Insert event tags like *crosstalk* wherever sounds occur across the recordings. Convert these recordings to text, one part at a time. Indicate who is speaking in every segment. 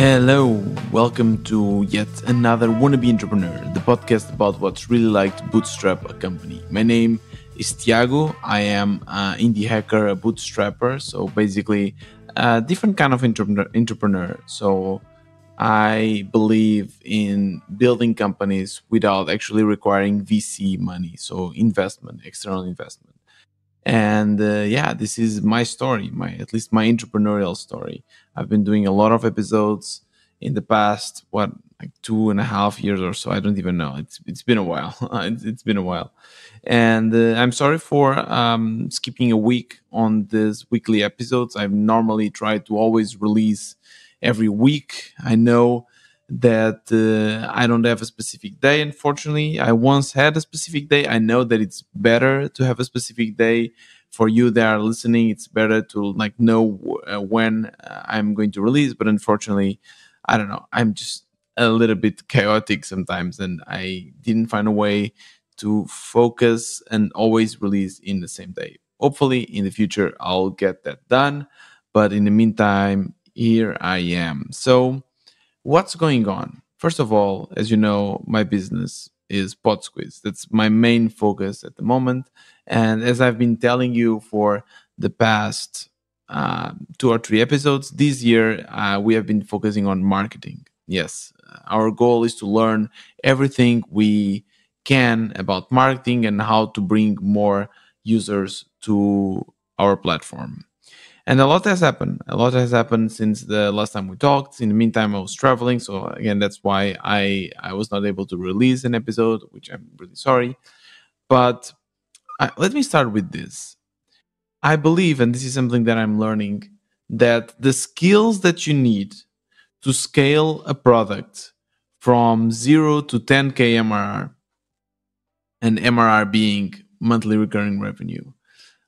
Speaker 1: Hello, welcome to yet another Wannabe Entrepreneur, the podcast about what's really like to bootstrap a company. My name is Tiago. I am an indie hacker, a bootstrapper, so basically a different kind of entrepreneur. entrepreneur. So I believe in building companies without actually requiring VC money, so investment, external investment. And uh, yeah, this is my story, my at least my entrepreneurial story. I've been doing a lot of episodes in the past, what like two and a half years or so. I don't even know. It's it's been a while. *laughs* it's, it's been a while, and uh, I'm sorry for um, skipping a week on these weekly episodes. I normally try to always release every week. I know that uh, I don't have a specific day. Unfortunately, I once had a specific day. I know that it's better to have a specific day for you that are listening. It's better to like know uh, when uh, I'm going to release. But unfortunately, I don't know. I'm just a little bit chaotic sometimes, and I didn't find a way to focus and always release in the same day. Hopefully, in the future, I'll get that done. But in the meantime, here I am. So what's going on? First of all, as you know, my business is PodSqueeze. That's my main focus at the moment. And as I've been telling you for the past uh, two or three episodes, this year uh, we have been focusing on marketing. Yes, our goal is to learn everything we can about marketing and how to bring more users to our platform. And a lot has happened. A lot has happened since the last time we talked. In the meantime, I was traveling, so again, that's why I I was not able to release an episode, which I'm really sorry. But I, let me start with this. I believe, and this is something that I'm learning, that the skills that you need to scale a product from zero to 10k MRR, and MRR being monthly recurring revenue,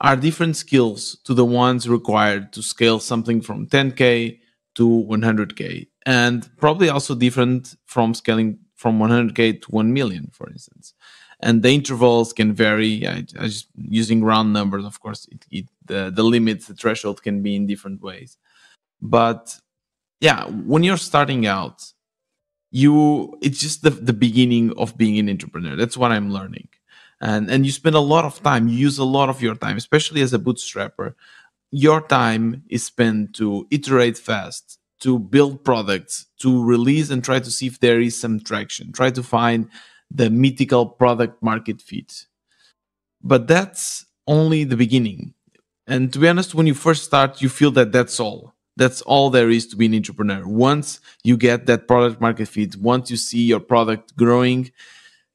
Speaker 1: are different skills to the ones required to scale something from 10k to 100k and probably also different from scaling from 100k to 1 million for instance. And the intervals can vary. I, I just using round numbers of course it, it, the, the limits the threshold can be in different ways. But yeah when you're starting out you it's just the, the beginning of being an entrepreneur. That's what i'm learning and and you spend a lot of time you use a lot of your time especially as a bootstrapper your time is spent to iterate fast to build products to release and try to see if there is some traction try to find the mythical product market fit. But that's only the beginning. And to be honest when you first start you feel that that's all. That's all there is to be an entrepreneur. Once you get that product market fit once you see your product growing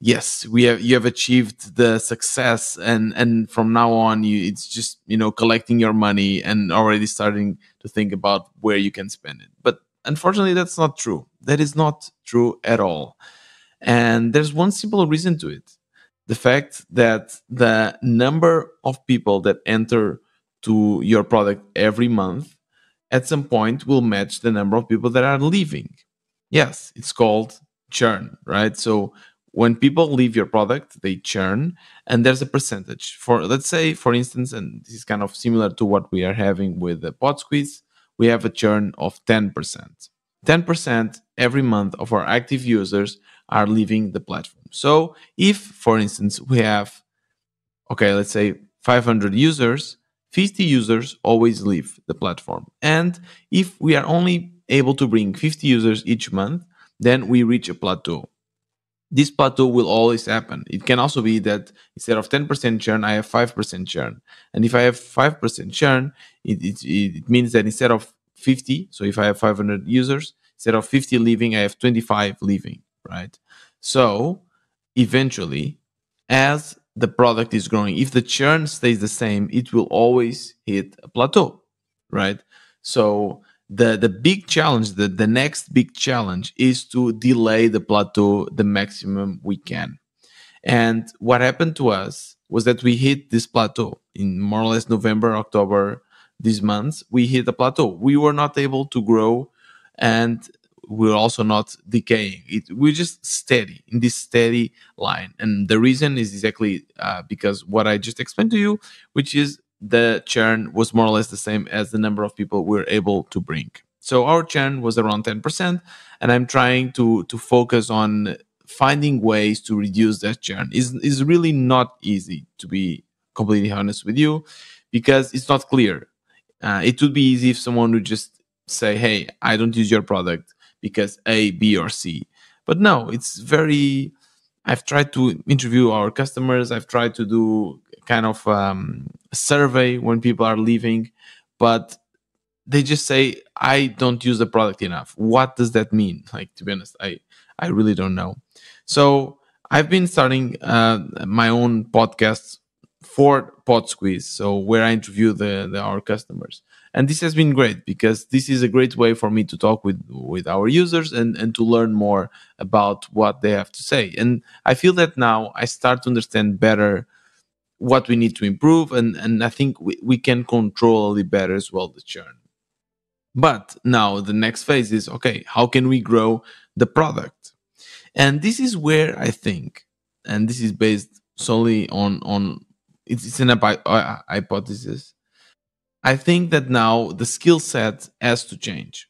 Speaker 1: yes we have you have achieved the success and and from now on you it's just you know collecting your money and already starting to think about where you can spend it. But unfortunately that's not true. That is not true at all. And there's one simple reason to it. The fact that the number of people that enter to your product every month at some point will match the number of people that are leaving. Yes it's called churn right? So when people leave your product they churn and there's a percentage. For let's say for instance and this is kind of similar to what we are having with the PodSqueeze we have a churn of 10% 10% every month of our active users are leaving the platform. So if for instance we have okay let's say 500 users 50 users always leave the platform. And if we are only able to bring 50 users each month then we reach a plateau this plateau will always happen. It can also be that instead of 10% churn, I have 5% churn. And if I have 5% churn, it, it, it means that instead of 50, so if I have 500 users, instead of 50 leaving, I have 25 leaving, right? So eventually, as the product is growing, if the churn stays the same, it will always hit a plateau, right? So the the big challenge the, the next big challenge is to delay the plateau the maximum we can. And what happened to us was that we hit this plateau in more or less november october these months we hit a plateau. We were not able to grow and we're also not decaying. It, we're just steady in this steady line. And the reason is exactly uh, because what i just explained to you which is the churn was more or less the same as the number of people we are able to bring. So our churn was around 10%, and I'm trying to to focus on finding ways to reduce that churn. is is really not easy to be completely honest with you because it's not clear. Uh, it would be easy if someone would just say, "Hey, I don't use your product because A, B, or C." But no, it's very. I've tried to interview our customers. I've tried to do kind of um, survey when people are leaving, but they just say i don't use the product enough. What does that mean? Like to be honest i i really don't know. So i've been starting uh, my own podcast for PodSqueeze so where i interview the, the our customers and this has been great because this is a great way for me to talk with with our users and and to learn more about what they have to say and i feel that now i start to understand better what we need to improve and and i think we, we can control little better as well the churn but now the next phase is okay, how can we grow the product? And this is where I think, and this is based solely on on it's, it's an uh, hypothesis. I think that now the skill set has to change.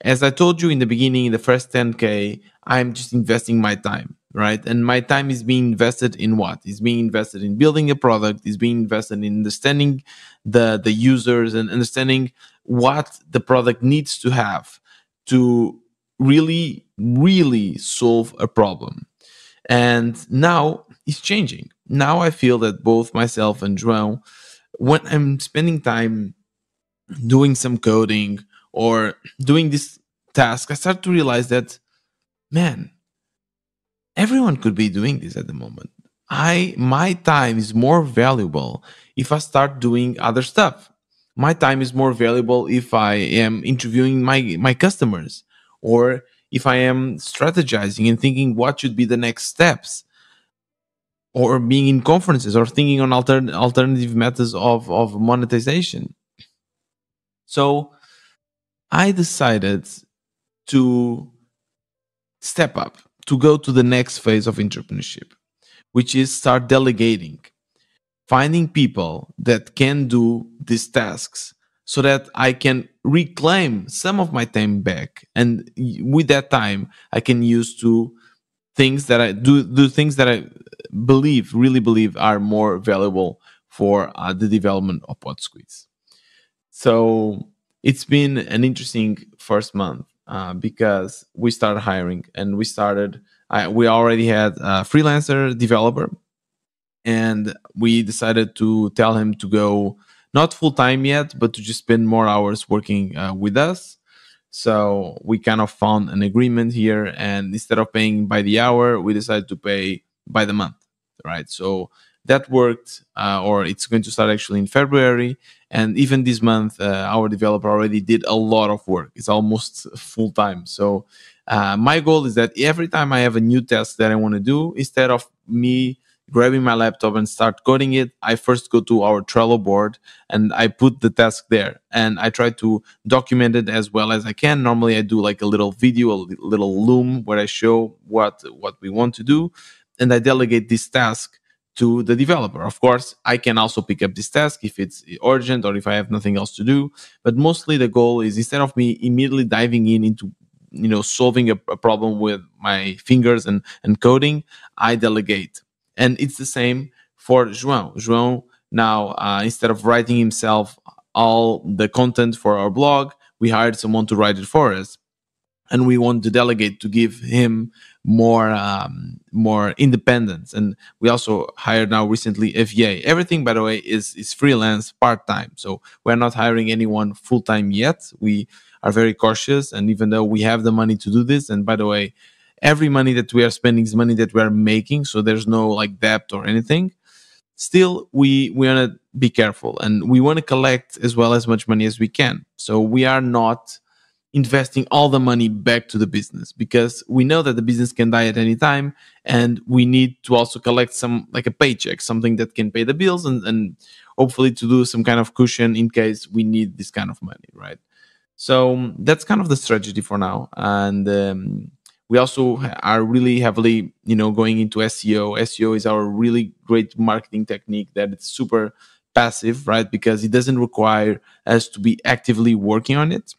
Speaker 1: As I told you in the beginning, in the first 10k, I'm just investing my time right? And my time is being invested in what? Is being invested in building a product, is being invested in understanding the the users and understanding what the product needs to have to really, really solve a problem. And now it's changing. Now I feel that both myself and João, when I'm spending time doing some coding or doing this task, I start to realize that, man, everyone could be doing this at the moment. I my time is more valuable if I start doing other stuff. My time is more valuable if I am interviewing my my customers or if I am strategizing and thinking what should be the next steps or being in conferences or thinking on alter- alternative methods of, of monetization. So I decided to step up to go to the next phase of entrepreneurship, which is start delegating, finding people that can do these tasks so that I can reclaim some of my time back. And with that time, I can use to things that I do, do things that I believe, really believe are more valuable for uh, the development of PodSqueeze. So it's been an interesting first month uh, because we started hiring and we started I, we already had a freelancer developer and we decided to tell him to go not full time yet but to just spend more hours working uh, with us so we kind of found an agreement here and instead of paying by the hour we decided to pay by the month right? So that worked uh, or it's going to start actually in february and even this month uh, our developer already did a lot of work. It's almost full time so uh, my goal is that every time i have a new test that i want to do instead of me grabbing my laptop and start coding it i first go to our trello board and i put the task there and i try to document it as well as i can normally i do like a little video a little loom where i show what what we want to do and i delegate this task to the developer. Of course, I can also pick up this task if it's urgent or if I have nothing else to do. But mostly the goal is instead of me immediately diving in into you know solving a, a problem with my fingers and, and coding, I delegate. And it's the same for João. João now uh, instead of writing himself all the content for our blog, we hired someone to write it for us and we want to delegate to give him more um, more independence. And we also hired now recently FVA. Everything, by the way, is is freelance part time. So we're not hiring anyone full time yet. We are very cautious, and even though we have the money to do this, and by the way, every money that we are spending is money that we are making, so there's no like debt or anything. Still, we we want to be careful, and we want to collect as well as much money as we can. So we are not investing all the money back to the business because we know that the business can die at any time and we need to also collect some like a paycheck something that can pay the bills and, and hopefully to do some kind of cushion in case we need this kind of money right so that's kind of the strategy for now and um, we also are really heavily you know going into seo seo is our really great marketing technique that it's super passive right because it doesn't require us to be actively working on it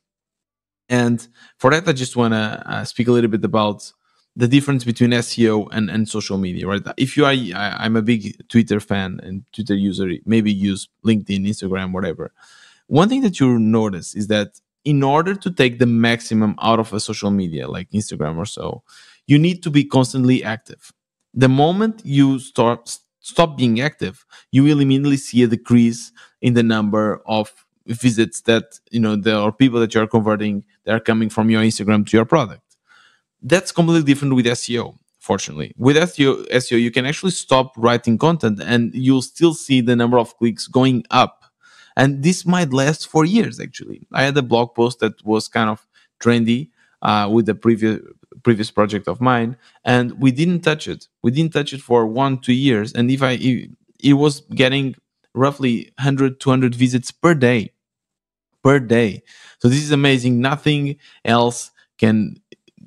Speaker 1: And for that, I just want to uh, speak a little bit about the difference between SEO and, and social media, right? If you are, I, am a big Twitter fan and Twitter user, maybe use LinkedIn, Instagram, whatever. One thing that you notice is that in order to take the maximum out of a social media like Instagram or so, you need to be constantly active. The moment you start stop being active, you will immediately see a decrease in the number of visits that you know there are people that you are converting that are coming from your Instagram to your product. That's completely different with SEO. Fortunately, with SEO, SEO you can actually stop writing content and you'll still see the number of clicks going up. And this might last for years. Actually, I had a blog post that was kind of trendy uh, with the previous previous project of mine, and we didn't touch it. We didn't touch it for one two years, and if I it, was getting roughly 100 200 visits per day per day. So this is amazing. Nothing else can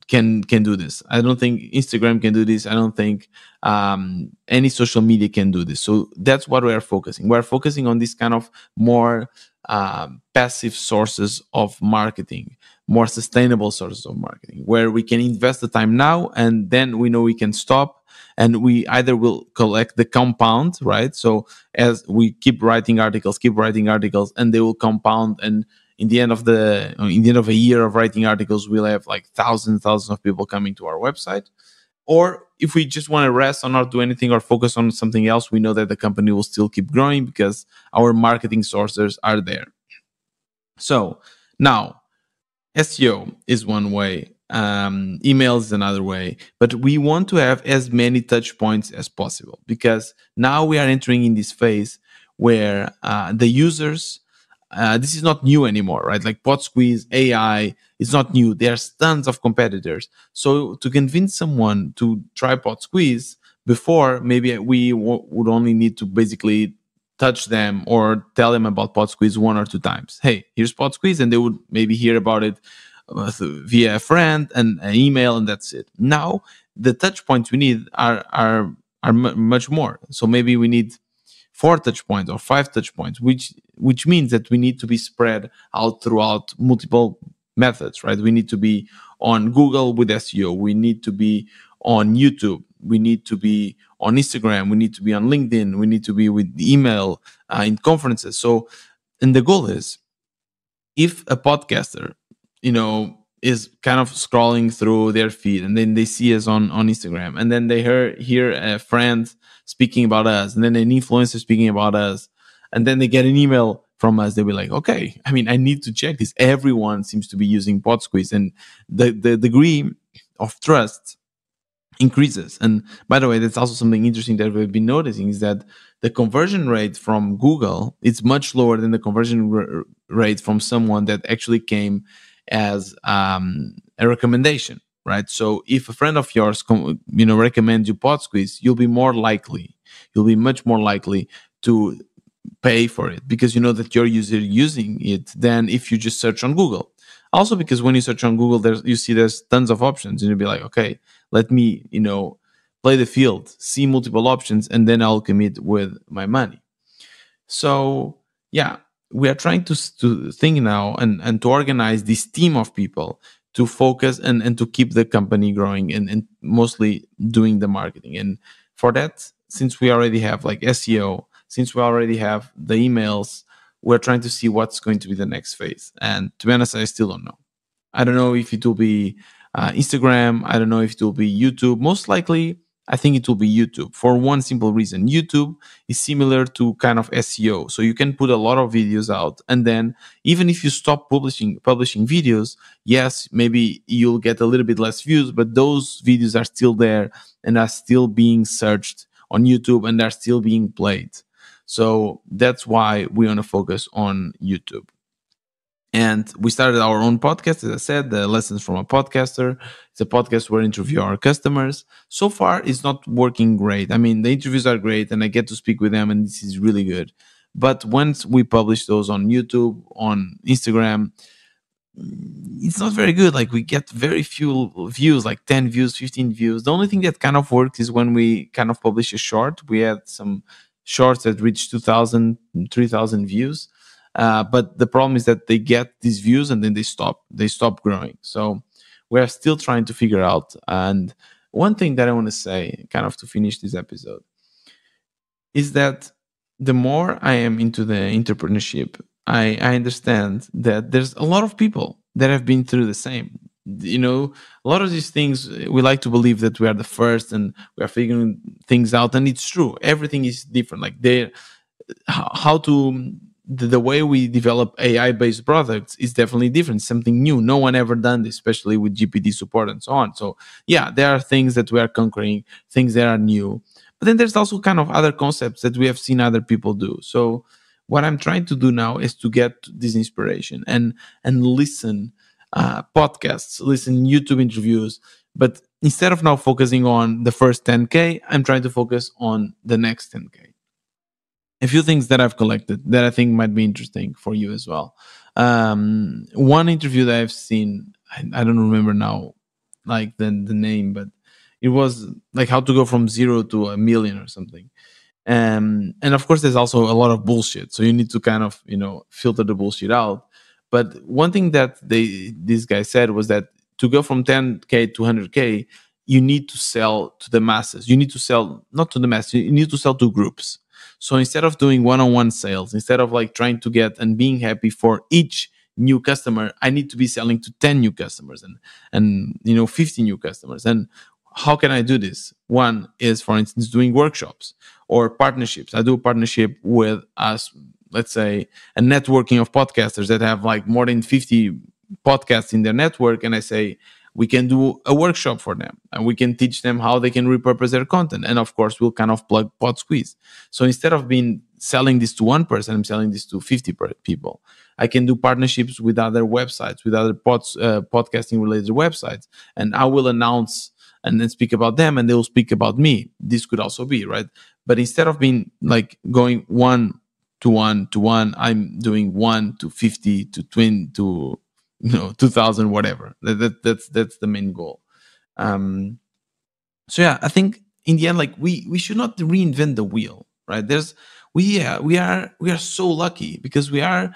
Speaker 1: can can do this. I don't think Instagram can do this. I don't think um, any social media can do this. So that's what we are focusing. We are focusing on this kind of more um, passive sources of marketing, more sustainable sources of marketing, where we can invest the time now and then we know we can stop and we either will collect the compound right so as we keep writing articles keep writing articles and they will compound and in the end of the in the end of a year of writing articles we'll have like thousands thousands of people coming to our website or if we just want to rest or not do anything or focus on something else we know that the company will still keep growing because our marketing sources are there. So now seo is one way um, email is another way but we want to have as many touch points as possible because now we are entering in this phase where uh, the users uh, this is not new anymore right? Like PodSqueeze ai is not new there's tons of competitors so to convince someone to try PodSqueeze before maybe we would only need to basically touch them or tell them about PodSqueeze one or two times hey here's PodSqueeze and they would maybe hear about it uh, via a friend and an email, and that's it. Now the touch points we need are are are much more. So maybe we need four touch points or five touch points, which which means that we need to be spread out throughout multiple methods, right? We need to be on Google with SEO. We need to be on YouTube. We need to be on Instagram. We need to be on LinkedIn. We need to be with email uh, in conferences. So, and the goal is if a podcaster you know is kind of scrolling through their feed and then they see us on on instagram and then they hear hear a friend speaking about us and then an influencer speaking about us and then they get an email from us they'll be like okay i mean i need to check this everyone seems to be using PodSqueeze and the the degree of trust increases and by the way that's also something interesting that we've been noticing is that the conversion rate from google is much lower than the conversion r- rate from someone that actually came as um, a recommendation, right? So if a friend of yours, com- you know, recommends you PodSqueeze, you'll be more likely, you'll be much more likely to pay for it because you know that your user using it than if you just search on Google. Also, because when you search on Google, there's you see there's tons of options, and you'll be like, okay, let me, you know, play the field, see multiple options, and then I'll commit with my money. So yeah, we are trying to, to think now and, and to organize this team of people to focus and, and to keep the company growing and, and mostly doing the marketing. And for that, since we already have like SEO, since we already have the emails, we're trying to see what's going to be the next phase. And to be honest, I still don't know. I don't know if it will be uh, Instagram. I don't know if it will be YouTube. Most likely, I think it will be YouTube for one simple reason. YouTube is similar to kind of SEO. So you can put a lot of videos out and then even if you stop publishing publishing videos, yes, maybe you'll get a little bit less views, but those videos are still there and are still being searched on YouTube and are still being played. So that's why we want to focus on YouTube. And we started our own podcast, as I said, the lessons from a podcaster. It's a podcast where we interview our customers. So far, it's not working great. I mean, the interviews are great and I get to speak with them, and this is really good. But once we publish those on YouTube, on Instagram, it's not very good. Like we get very few views, like 10 views, 15 views. The only thing that kind of worked is when we kind of publish a short. We had some shorts that reached 2,000, 3,000 views Uh, but the problem is that they get these views and then they stop. They stop growing. So we're still trying to figure out. And one thing that I want to say, kind of to finish this episode, is that the more I am into the entrepreneurship, I, I understand that there's a lot of people that have been through the same. You know, a lot of these things eh, we like to believe that we are the first and we are figuring things out, and it's true. Everything is different. Like they, how to the, way we develop AI based products is definitely different, something new. No one ever done this, especially with GPT support and so on. So yeah, there are things that we are conquering, things that are new. But then there's also kind of other concepts that we have seen other people do. So what I'm trying to do now is to get this inspiration and and listen uh, podcasts, listen YouTube interviews. But instead of now focusing on the first 10k, I'm trying to focus on the next 10k. A few things that I've collected that I think might be interesting for you as well. Um, one interview that I've seen, I, I don't remember now, like the the name, but it was like how to go from zero to a million or something um, and of course there's also a lot of bullshit so you need to kind of you know filter the bullshit out but one thing that they this guy said was that to go from 10k to 100k you need to sell to the masses you need to sell not to the masses you need to sell to groups so instead of doing one-on-one sales instead of like trying to get and being happy for each new customer i need to be selling to 10 new customers and and you know 50 new customers and how can I do this? One is, for instance, doing workshops or partnerships. I do a partnership with us, let's say, a networking of podcasters that have like more than 50 podcasts in their network. And I say, we can do a workshop for them and we can teach them how they can repurpose their content. And of course, we'll kind of plug PodSqueeze. So instead of being selling this to one person, I'm selling this to 50 people. I can do partnerships with other websites, with other pods, uh, podcasting related websites. And I will announce and then speak about them and they'll speak about me. This could also be, right? But instead of being like going one to one to one, I'm doing one to 50 to twin to, you know, 2000, whatever. That, that, that's, that's the main goal. Um, so yeah, I think in the end, like we, we should not reinvent the wheel, right? There's, we, yeah, we are, we are so lucky because we are,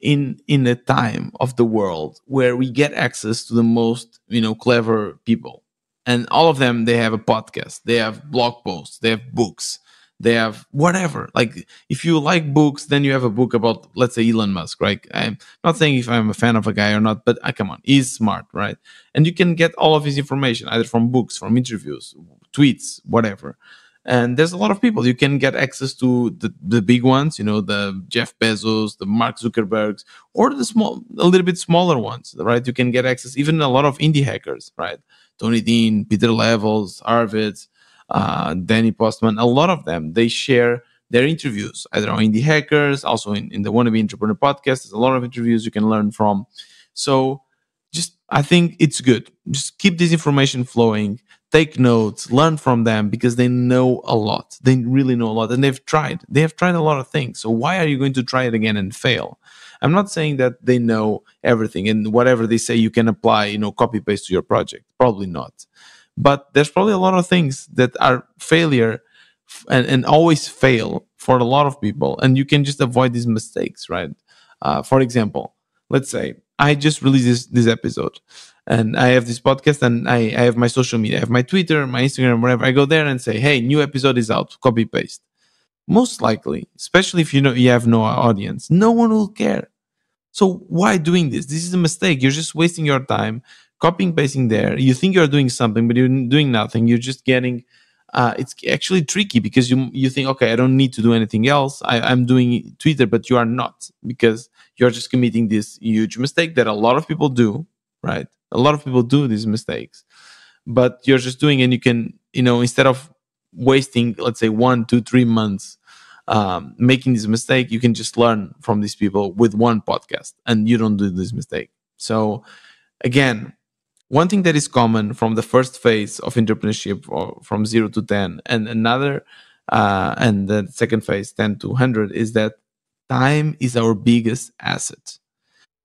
Speaker 1: in in a time of the world where we get access to the most you know clever people and all of them they have a podcast they have blog posts they have books they have whatever. Like if you like books then you have a book about let's say elon musk right? I'm not saying if i'm a fan of a guy or not but uh, come on he's smart right? And you can get all of his information either from books from interviews tweets whatever. And there's a lot of people. You can get access to the, the big ones you know the jeff bezos the mark zuckerbergs or the small a little bit smaller ones right? You can get access even a lot of indie hackers right? Tony Dinh, Pieter Levels, Arvid, uh, Danny Postma, a lot of them, they share their interviews, either on Indie Hackers, also in, in the Wannabe Entrepreneur podcast. There's a lot of interviews you can learn from. So just, I think it's good. Just keep this information flowing, take notes, learn from them because they know a lot. They really know a lot and they've tried. They have tried a lot of things. So why are you going to try it again and fail? I'm not saying that they know everything and whatever they say you can apply, you know, copy paste to your project. Probably not. But there's probably a lot of things that are failure and, and always fail for a lot of people. And you can just avoid these mistakes, right? Uh, for example, let's say I just released this, this episode and I have this podcast and I, I have my social media. I have my Twitter, my Instagram, whatever. I go there and say, hey, new episode is out, copy paste most likely, especially if you know you have no audience, no one will care. So why doing this? This is a mistake. You're just wasting your time copying pasting there. You think you're doing something, but you're doing nothing. You're just getting. Uh, it's actually tricky because you you think, okay, I don't need to do anything else. I, I'm doing Twitter, but you are not because you're just committing this huge mistake that a lot of people do. Right? A lot of people do these mistakes, but you're just doing, and you can, you know, instead of wasting, let's say, one, two, three months um, making this mistake, you can just learn from these people with one podcast and you don't do this mistake. So, again, one thing that is common from the first phase of entrepreneurship or from zero to 10 and another uh, and the second phase 10 to 100 is that time is our biggest asset.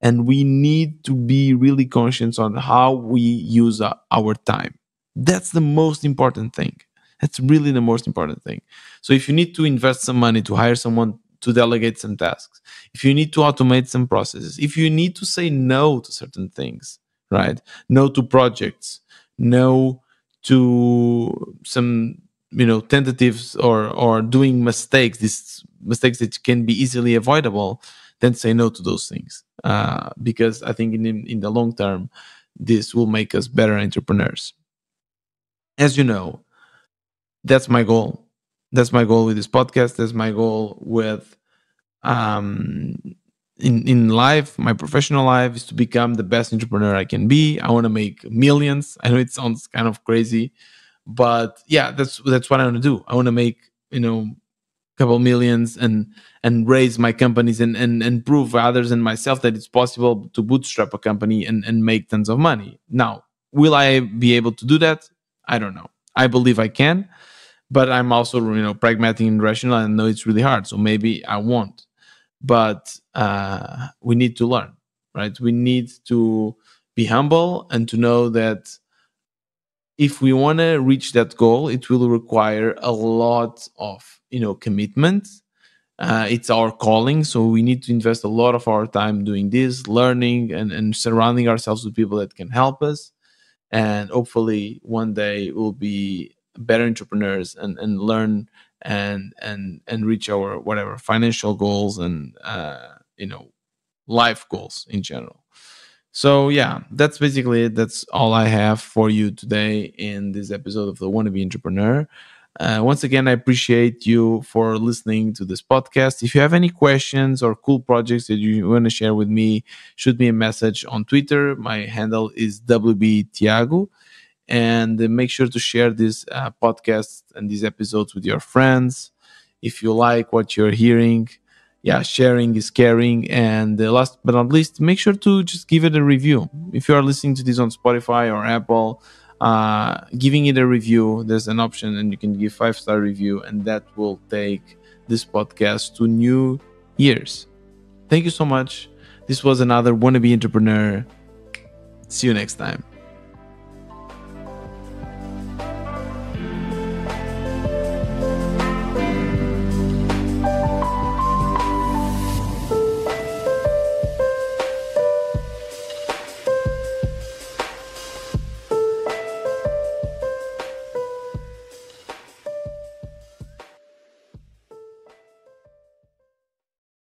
Speaker 1: And we need to be really conscious on how we use our time. That's the most important thing. That's really the most important thing. So if you need to invest some money to hire someone to delegate some tasks, if you need to automate some processes, if you need to say no to certain things, right? No to projects, no to some you know tentatives or or doing mistakes these mistakes that can be easily avoidable then say no to those things. Uh, because i think in, in the long term this will make us better entrepreneurs. As you know that's my goal. That's my goal with this podcast. That's my goal with um in in life my professional life is to become the best entrepreneur i can be. I want to make millions. I know it sounds kind of crazy but yeah that's that's what i want to do. I want to make you know a couple millions and and raise my companies and and and prove others and myself that it's possible to bootstrap a company and and make tons of money. Now will i be able to do that? I don't know. I believe i can but i'm also you know pragmatic and rational and know it's really hard so maybe i won't but uh, we need to learn right? We need to be humble and to know that if we want to reach that goal it will require a lot of you know commitment. Uh, it's our calling so we need to invest a lot of our time doing this learning and, and surrounding ourselves with people that can help us. And hopefully one day we'll be better entrepreneurs and, and learn and and and reach our whatever financial goals and uh, you know life goals in general. So yeah that's basically it. That's all i have for you today in this episode of the wannabe entrepreneur. Uh, once again i appreciate you for listening to this podcast. If you have any questions or cool projects that you want to share with me shoot me a message on twitter. My handle is wbtiago and make sure to share this uh, podcast and these episodes with your friends. If you like what you're hearing yeah sharing is caring. And uh, last but not least make sure to just give it a review. If you are listening to this on spotify or apple uh, giving it a review there's an option and you can give five star review and that will take this podcast to new years. Thank you so much. This was another wannabe entrepreneur. See you next time